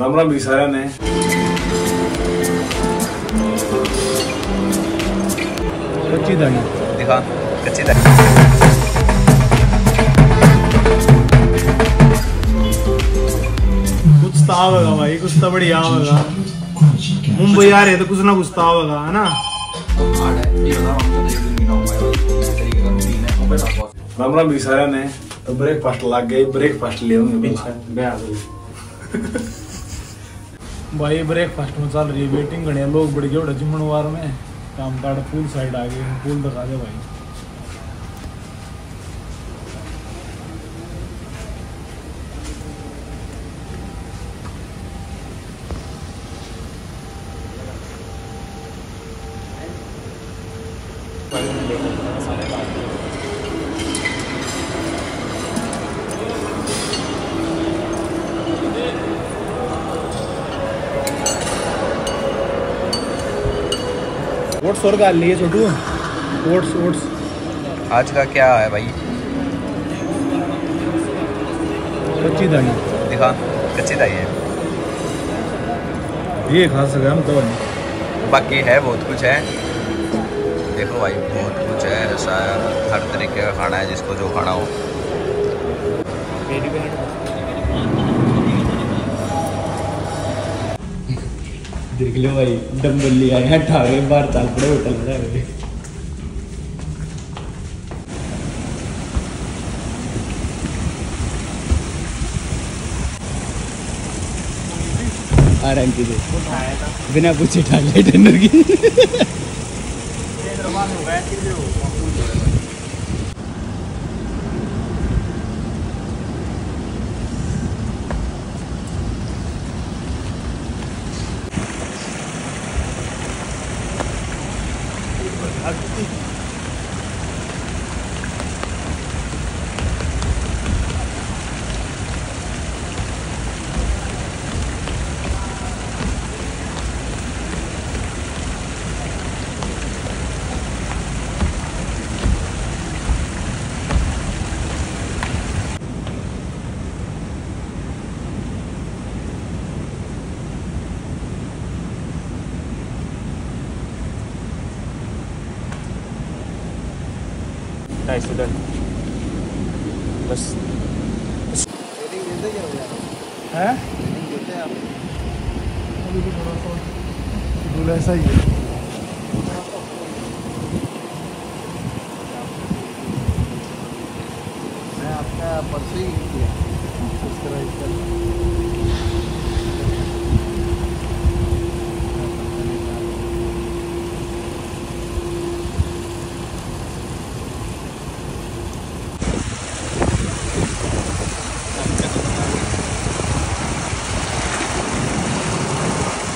राम राम भी सारा ने कच्ची दानी दिखा कच्ची दाल कुछ तो आवेगा भाई कुछ तो बढ़िया आवेगा मुंबई आ रहे तो कुछ ना कुछ तो आवेगा है ना राम राम भी सारा ने तो ब्रेकफास्ट लग गए ब्रेकफास्ट ले होंगे पीछे भाई ब्रेकफास्ट में चल रही है वेटिंग करने लोग बढ़ गए जिमनवार में। काम काट पूल साइड आ गए। पूल दिखा दे भाई। गाल लिए छोटू। Oats oats. आज का क्या है भाई? कच्ची दानी दिखा कच्ची दाई है। ये खा सके हम तो बाकी है बहुत कुछ है। देखो भाई बहुत कुछ है ऐसा हर तरीके का खाना है जिसको जो खाना हो। देख लो भाई डम्बल ले आए बाहर चल पड़े होटल में बिना पूछे ठाल डिनर की। accident.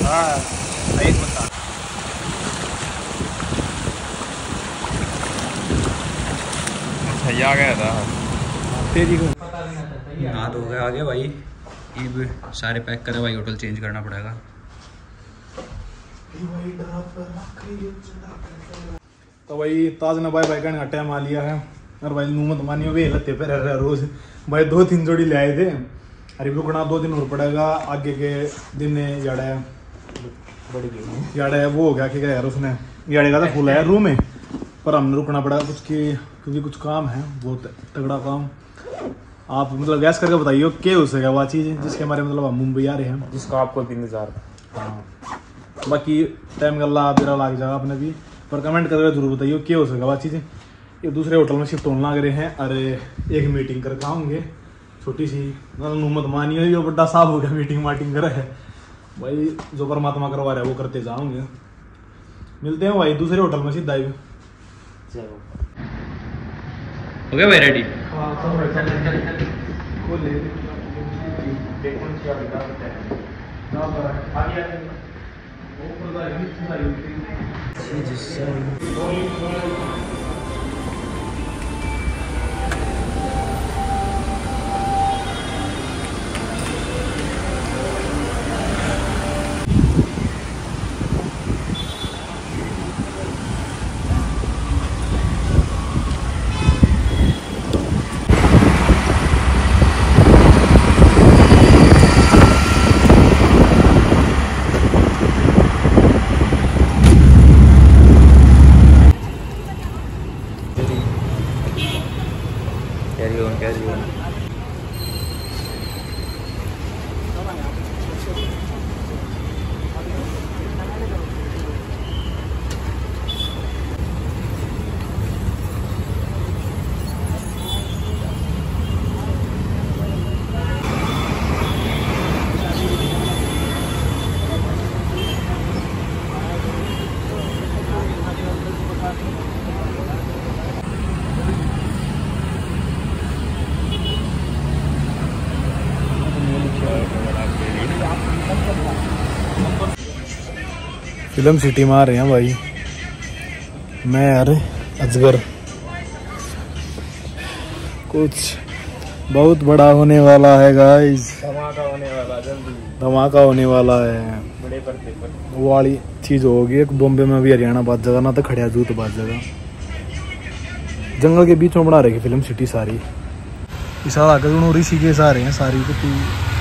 हाँ एक बता आ गया भाई ईब सारे पैक करे भाई होटल चेंज करना पड़ेगा तो भाई ताज भाई भाई का टाइम आ लिया है। और भाई, नूमत मानियो वे लते पे रह रहा रोज। भाई दो तीन जोड़ी ले आए थे। अरे, रुकना दो दिन और पड़ेगा। आगे के दिन याड़ा है है। वो हो गया कि क्या यार उसने? याड़े का तो फूल है रूम में। पर हमने रुकना पड़ा कुछ की क्योंकि कुछ काम है बहुत तगड़ा काम। आप मतलब गैस करके बताइए क्या हो सकेगा वह चीज़ जिसके हमारे मतलब हम मुंबई आ रहे हैं। जिसका आपको भी इंतज़ार था हाँ। बाकी टाइम गल्ला तेरा लाग जाएगा अपने भी। पर कमेंट करके ज़रूर बताइए क्या हो सकेगा वह चीज़। ये दूसरे होटल में शिफ्ट होने लग रहे हैं अरे एक मीटिंग करके आऊँगे। छोटी सी मतलब नुमत मानियो ये बड़ा साहब हो गया मीटिंग वाटिंग करे है। भाई जो परमात्मा करवा रहा है वो करते जाऊँगे मिलते हैं भाई दूसरे होटल में सीधा ही। हो गया भाई ready carry You don't. Film city में आ रहे हैं भाई। मैं यार अजगर। कुछ बहुत बड़ा होने वाला है गाइस धमाका होने वाला जल्दी। धमाका होने वाला है। बड़े पर्दे पर। वो वाली चीज़ होगी एक बॉम्बे में भी हरियाणा बात जगह ना तो खड़िया जूत बात जगह। जंगल के बीच में बना रही फ़िल्म सिटी सारी। इस आ रहे हैं सारी को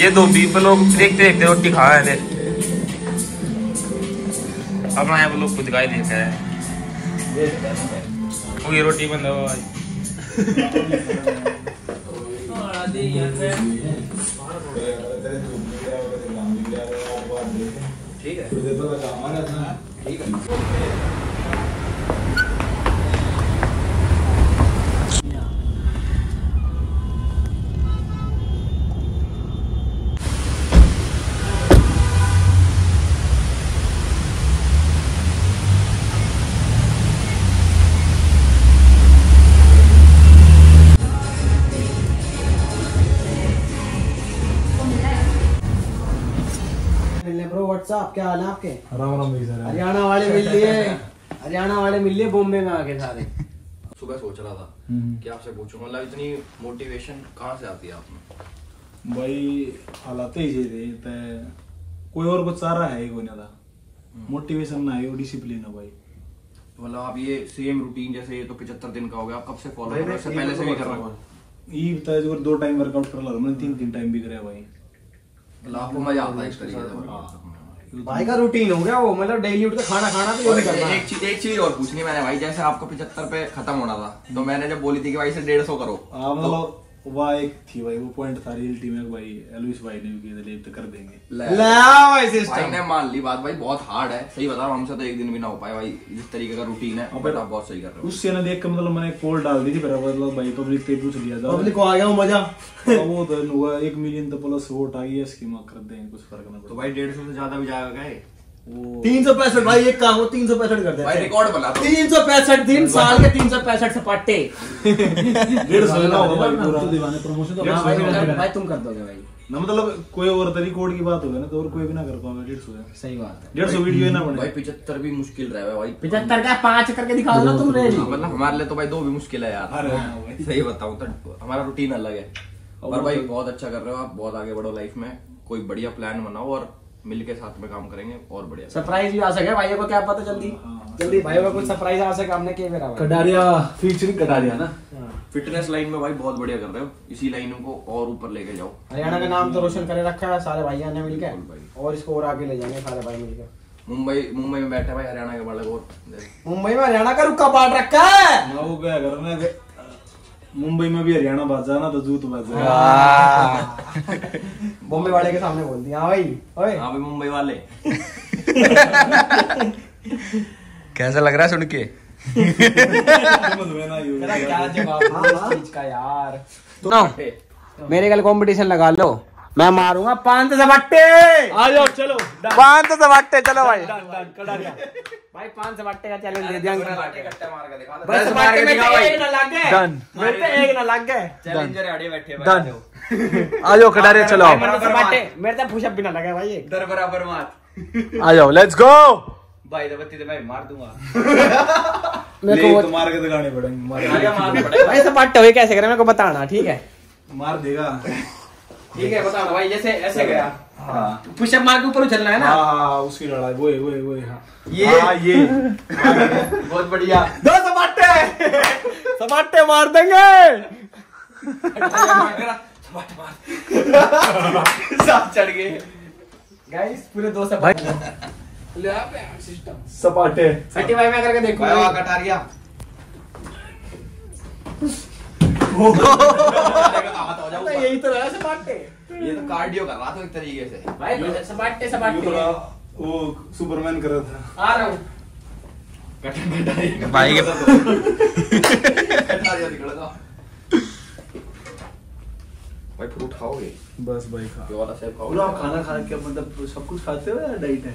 ये दो बीप लोग देखते देखते रोटी खा रहे थे। अपना यहाँ पे लोग कुछ दिखाई देते हैं। ये रोटी बंद हो भाई। मिलने ब्रो व्हाट्सअप क्या हाल है आपके? राम राम भाई सर। हरियाणा वाले मिल लिए। हरियाणा वाले मिल लिए बॉम्बे में आके सारे। सुबह सोच रहा था कि आपसे पूछूँ मतलब इतनी मोटिवेशन कहाँ से आती है आप में? भाई हालात ही जे थे कोई और कुछ रहा है ही कोई ना था। मोटिवेशन ना है वो डिसिप्लिन है भाई। मतलब आप ये सेम रूटीन जैसे ये तो पिछहत्तर दिन का हो गया आप कब से फॉलो कर रहे हो? पहले से भी कर रहे हो। ये बताया जो दो टाइम वर्कआउट कर ला मैंने तीन तीन टाइम भी करे भाई। मतलब आपको मज़ा आता है इस तरीके से। में। भाई का रूटीन हो गया वो मतलब डेली उठ के खाना खाना तो और करना। एक चीज़ एक चीज़ और पूछनी मैंने भाई जैसे आपको पिछहत्तर पे खत्म होना था तो मैंने जब बोली थी कि भाई इसे डेढ़ सौ करो हाँ मतलब वह एक थी भाई वो पॉइंट था रियलिटी में भाई एलविस भाई ने भी किया था तो कर देंगे। भाई भाई सिस्टम ने मान ली बात भाई बहुत हार्ड है। सही बता रहा हूँ हमसे तो एक दिन भी ना हो पाए भाई जिस तरीके का रूटीन है बट आप बहुत सही कर रहे हो। उससे ना देख के मतलब मैंने पोल डाल दी थी फिर मतलब भाई पब्लिक पे पूछ लिया था। पब्लिक को आ गया वो मज़ा। वो तो हुआ एक मिलियन तो प्लस वोट आ गया स्कीम कर देंगे कुछ फ़र्क ना तो भाई डेढ़ सौ से ज़्यादा भी जाएगा क्या तीन सौ पैंसठ भाई एक काम हो तीन सौ पैंसठ कर भाई रिकॉर्ड बना तीन सौ पैंसठ दिन साल के तीन सौ पैंसठ सपाटे। डेढ़ सौ ना होगा भाई हाँ तुम कर दोगे भाई। ना मतलब कोई और तो रिकॉर्ड की बात होगा ना तो और कोई भी ना कर पाएगा डेढ़ सौ सही बात है। डेढ़ सौ वीडियो ही ना भाई पिछहत्तर भी मुश्किल रहा है भाई। पिछहत्तर का पाँच करके दिखा दो ना तुम रेडी मतलब हमारे लिए तो भाई दो भी मुश्किल है यार। हाँ भाई। सही बताऊँ तो हमारा रूटीन अलग है। और भाई बहुत अच्छा कर रहे हो आप बहुत आगे बढ़ो लाइफ में। कोई बढ़िया प्लान बनाओ और मिल के साथ में काम करेंगे और बढ़िया। सरप्राइज़ भी आ सके भाइयों को क्या पता जल्दी? जल्दी भाइयों को कुछ सरप्राइज़ आ सके हमने क्या मेरा कटारिया फीचरिंग कटारिया ना? फिटनेस लाइन में भाई बहुत बढ़िया कर रहे हो। इसी लाइन को और ऊपर लेके जाओ। हरियाणा का नाम तो रोशन करे रखा है सारे भाइयों ने मिलकर और इसको और आगे ले जाएँगे सारे भाई मिलकर मुंबई मुंबई में बैठे भाई हरियाणा के बड़े और। मुंबई में हरियाणा का रुक्का पाट रखा है। है मुंबई में भी हरियाणा बाज जाना तो जूत बाज बॉम्बे वाले के सामने बोल दिया। हाँ भाई ओए। हाँ भाई मुंबई वाले कैसा लग रहा है सुन के? समझ में ना ये तेरा क्या जवाब है इस चीज़ का यार? तो मेरे कल कंपटीशन लगा लो। मैं मारूँगा पाँच सपाटे आ जाओ चलो। पाँच सपाटे चलो भाई। भाई पाँच सपाटे का चैलेंज दे दिया मार के दिखा बस सपाटे में तो एक ना लग गए। Done. मेरे तो एक ना लग गए। चैलेंजर आड़े बैठे डन। आ जाओ। खिलाड़ी चलो। भाई, मेरे तो मेरे तो पुशअप भी ना लगे भाई। एक दर बराबर मात आ जाओ लेट्स गो भाई तो बत्ती तो मैं मार दूँगा। मेरे को मार के दिखाने पड़ेंगे मार। आगे मार पड़ेगा। भाई हुए कैसे करें? मेरे को बताना ठीक है? मार देगा। ठीक है बता भाई जैसे ऐसे गया। हाँ। पुशअप मार के ऊपर उछलना है ना? हाँ उसकी लड़ाई वो वो वो है। हाँ ये हाँ, ये। बहुत बढ़िया। दो सपाटे! सपाटे मार देंगे! साथ चढ़ गए। गाइस पूरे दो सपाटे। सपाटे। सट्टी भाई मैं करके देखूँगा भाई यही तो रहा सपाटे ये तो कार्डियो कर रहा था एक तरीके से भाई सपाटे सपाटे वो सुपरमैन कर रहा था। आ रहा हूँ। भाई भाई फ्रूट खाओगे? बस भाई खा। ये वाला सेब खाओगे? खाना खा के मतलब सब कुछ खाते हो या डाइट है?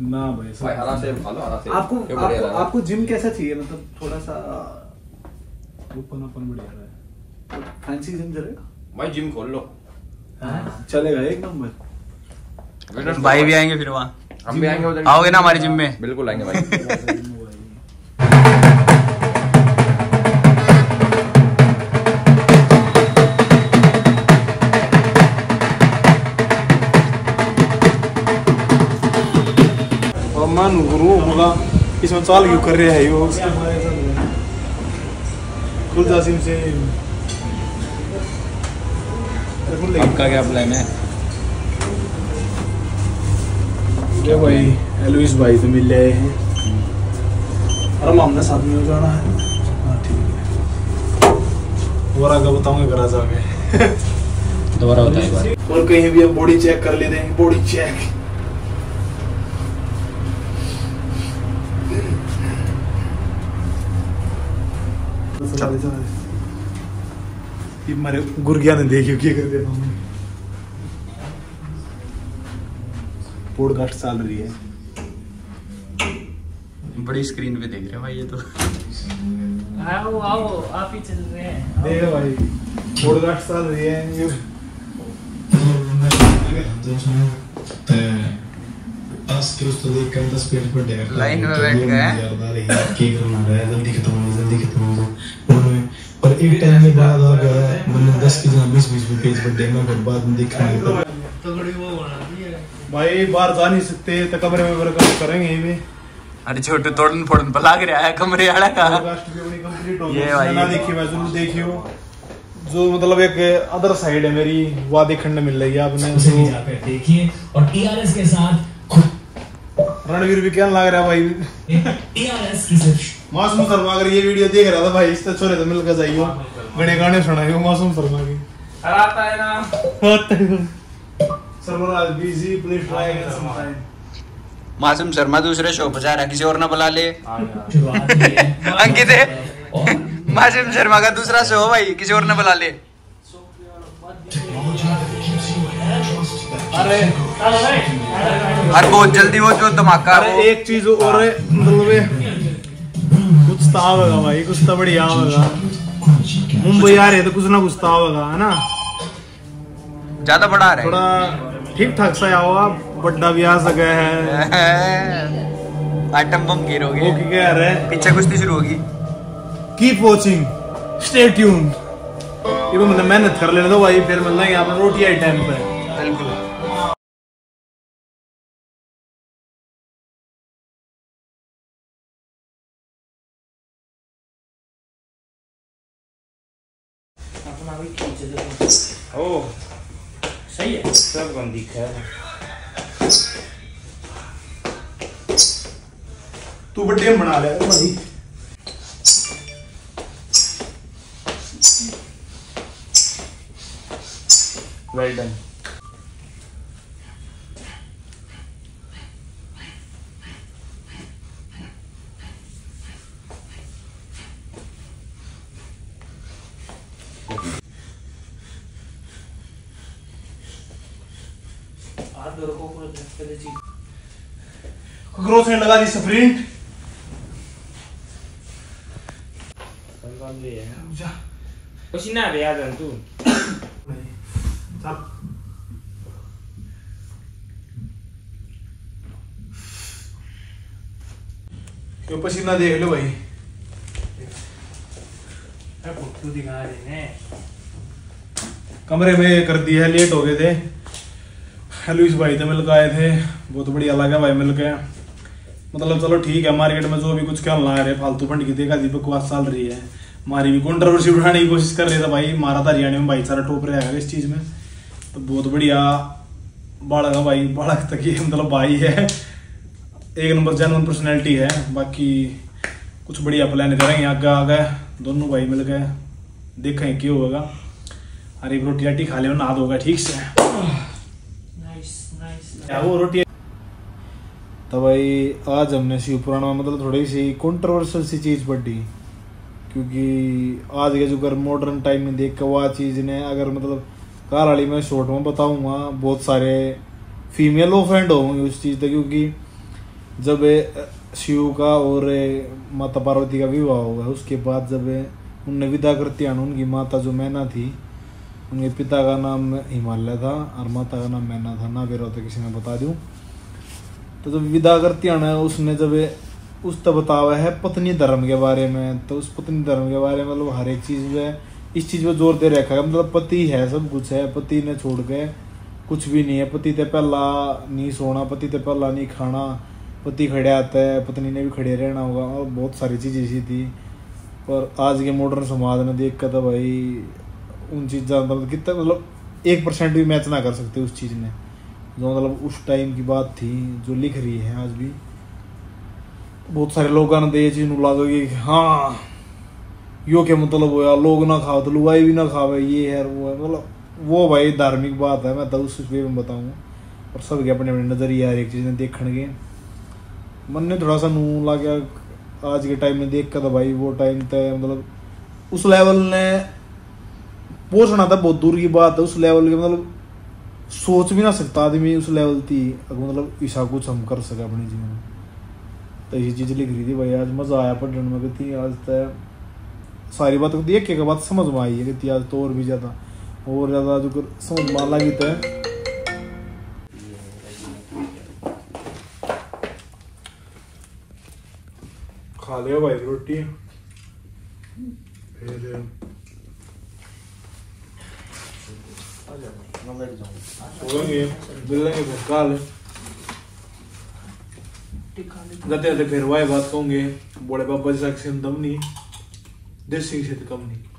ना भाई भाई हरा सेब खा लो हरा सेब। आपको आपको? आपको जिम कैसा चाहिए? मतलब थोड़ा सा ओपन ओपन बढ़िया रहा है। फैंसी जिम चलेगा भाई जिम खोल लो। चलेगा एक नंबर। भाई भी आएँगे फिर वहाँ। हम भी आएँगे उधर। आओगे ना हमारी जिम में? बिल्कुल आएँगे भाई। मन गुरु होगा इसमें चाल क्यों कर रहे हैं यो? खुल जासिम से आपका क्या प्लान है? ये भाई एलविस भाई तो मिल आए हैं। और हम हमने साथ में हो जाना है। हाँ ठीक है। और आगे बताऊँगा घर जाके दोबारा होता है और कहीं भी हम बॉडी चेक कर लेते हैं बॉडी चेक ये मारे गुरगिया ने देखियो क्या कर हमने पॉडकास्ट चल रही है। बड़ी स्क्रीन पे देख रहे हो भाई ये तो। आओ आओ आप ही चल रहे हैं। देख भाई पॉडकास्ट चल रही है ये लाइन में बैठ गए जल्दी खत्म हो जल्दी खत्म हो। और टाइम में बाद आ गया मैंने दस की जगह बीस बीस पेज पर देखना फिर बाद में देखना भाई बाहर जा नहीं सकते तो कमरे में वर्कआउट करेंगे भी अरे छोटू तोड़न फोड़न पर लाग रहा है कमरे वाला का। ये भाई। ना देखिए मैं ज़रूर देखियो जो मतलब एक अदर साइड है मेरी वहाँ देखने मिल रही है आपने। देखिए। और टीआरएस के साथ रणवीर भी क्या लग रहा है भाई? टीआरएस की सिर्फ़ मासूम शर्मा अगर ये वीडियो देख रहा था भाई इस तो छोरे से मिलकर जाइयो। गणे गाने सुनाइयो मासूम शर्मा की। हराता है ना। Server is busy please try again Masoom Sharma दूसरे शो पर जा रहा किसी और ना बुला ले। है अंकित है। और मासूम शर्मा का दूसरा शो भाई किसी और ना बुला ले। अरे और बहुत जल्दी वो जो धमाका। एक चीज़ और है, मतलब तो आवेगा भाई कुछ तो बढ़िया आवेगा। मुंबई आ रहे तो कुछ ना कुछ तो आवेगा है ना? ज़्यादा बड़ा आ रहा थोड़ा ठीक ठाक सा होगा बड्डा भी आ सके है। है आइटम बम गिर वो होगी की कह रहे पीछे कुश्ती शुरू होगी। कीप वॉचिंग स्टे ट्यून ये मतलब मेहनत कर लेने दो भाई फिर मिलना यहाँ पर रोटी आई टाइम पे। बिल्कुल। सही है। तू बड्डे बना ले भाई। वेल डन ग्रोथ ने लगा दी स्प्रिंट पसीना आ तू। क्यों पसीना देख लो भाई। दिखा रहे हैं। कमरे में कर दिया है लेट हो गए थे। हेलो इस भाई थे मिलकर आए थे। बहुत बढ़िया लगा भाई मिल के। मतलब चलो ठीक है मार्केट में जो भी कुछ क्या ला रहे फालतू फंड की देखा जी बकवास चल रही है। हमारी भी कंट्रोवर्सी उठाने की कोशिश कर रहे थे भाई। मारा था हरियाणा में भाईचारा टोप रहा है इस चीज़ में। तो बहुत बढ़िया। बालक है भाई, बालक तक ये मतलब भाई है। एक नंबर जेनुअन पर्सनैलिटी है। बाकी कुछ बढ़िया प्लान करेंगे आगे आ गए दोनों भाई मिल गए देखें क्यों होगा। अरे रोटी राटी खा ले, नहा होगा ठीक से। वो रोटी तो भाई, आज हमने शिव पुराण में मतलब थोड़ी सी कंट्रोवर्शियल सी चीज़ पढ़ी। क्योंकि आज के जो कर मॉडर्न टाइम में देख के वह चीज़ ने अगर मतलब कार वाली मैं शॉर्ट में बताऊँगा, बहुत सारे फीमेल ऑफेंड होंगे उस चीज़ से क्योंकि जब शिव का और माता पार्वती का विवाह होगा उसके बाद जब उनने विदा करती उनकी माता जो मैना थी उनके पिता का नाम हिमालय था और माता का नाम मैना था ना बेरा तो किसी ने बता दूँ तो जब विदा करती आना उसने जब उस तब बतावा है पत्नी धर्म के बारे में तो उस पत्नी धर्म के बारे में मतलब हर एक चीज़ में इस चीज़ पे ज़ोर दे रखा है मतलब पति है सब कुछ है पति ने छोड़ के कुछ भी नहीं है पति ते पहला नहीं सोना पति ते पहला नहीं खाना पति खड़े आता है पत्नी ने भी खड़े रहना होगा और बहुत सारी चीज़ें ऐसी थी पर आज के मॉडर्न समाज में देख कर तो भाई उन चीज़ा मतलब कितना मतलब एक परसेंट भी मैच ना कर सकते उस चीज़ ने। जो मतलब उस टाइम की बात थी, जो लिख रही है आज भी। बहुत सारे लोगों ने तो ये चीज़ लागो कि हाँ यो क्या मतलब होया लोग ना खाओ तो लुगाई भी ना खावे ये है, वो है। मतलब वो भाई धार्मिक बात है, मैं तो उस वे में बताऊँगा और सबके अपने अपने नज़रिए हर एक चीज़ ने देखने के। मन ने थोड़ा सा नू ला गया आज के टाइम में देख कर तो भाई वो टाइम तय मतलब उस लेवल ने पहुँचना था बहुत दूर की बात है, उस लेवल के मतलब सोच भी ना सकता आदमी उस लेवल थी मतलब ऐसा कुछ हम कर सके अपने जीवन में। तो ये चीज़ लिख रही थी भाई, आज मज़ा आया पढ़ने में कहती आज तय सारी बात कहती एक एक बात समझ में आई है कहती आज तो और भी ज़्यादा, और ज़्यादा जो समझ में लगी तय खा लिया भाई रोटी। फिर सोएँगे मिलेंगे फिर कल जाते जाते फिर वही बात कहूँगे बड़े बाबा जी से दम नहीं देसी से तो कम नहीं